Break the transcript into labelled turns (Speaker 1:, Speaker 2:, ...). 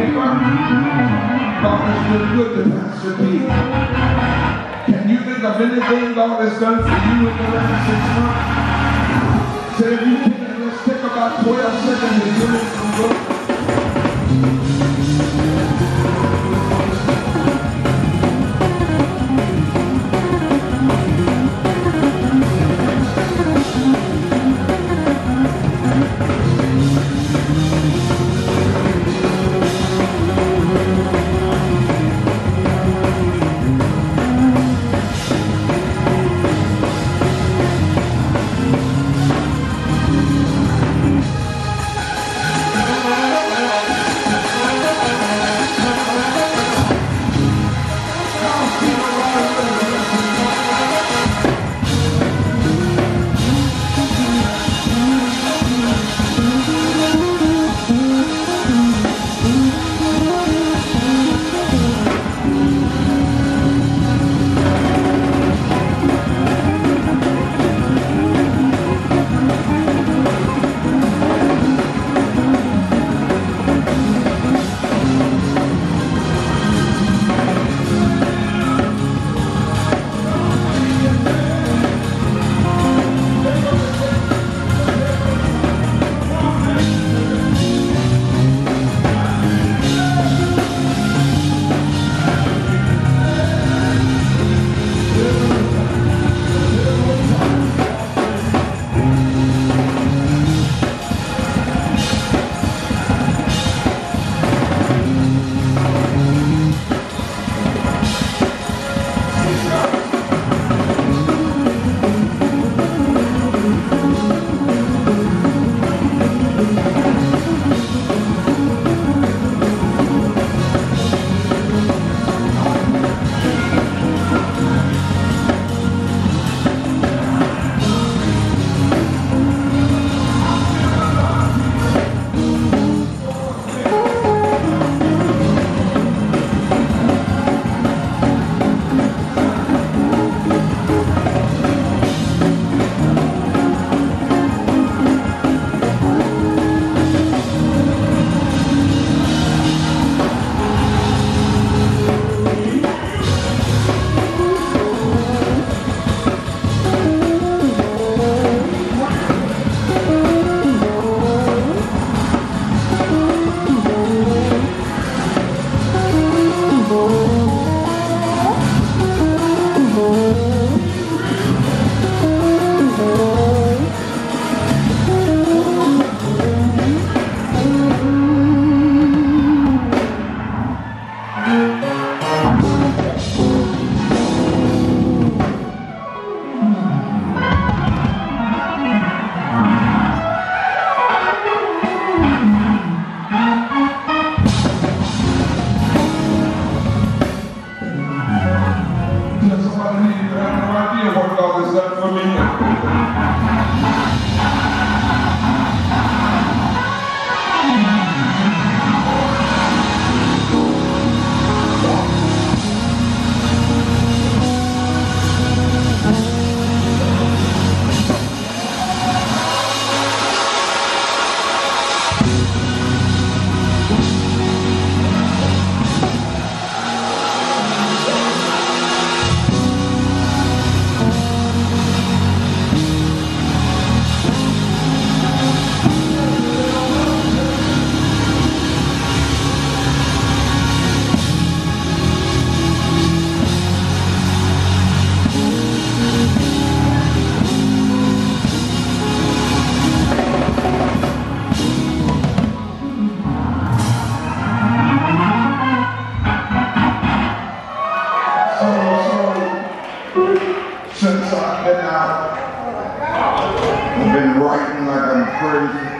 Speaker 1: Neighbor. God has good to. Can you think of anything God has done for you in the last six months? Say if you can, let's take about 12 seconds and give him some since I've been out. I've been writing like I'm crazy.